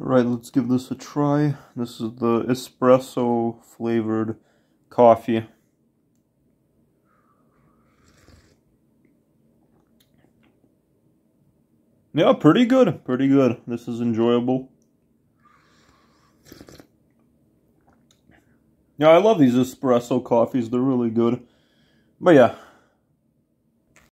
Alright, let's give this a try. This is the espresso flavored coffee. Yeah, pretty good. Pretty good. This is enjoyable. Yeah, I love these espresso coffees. They're really good. But yeah,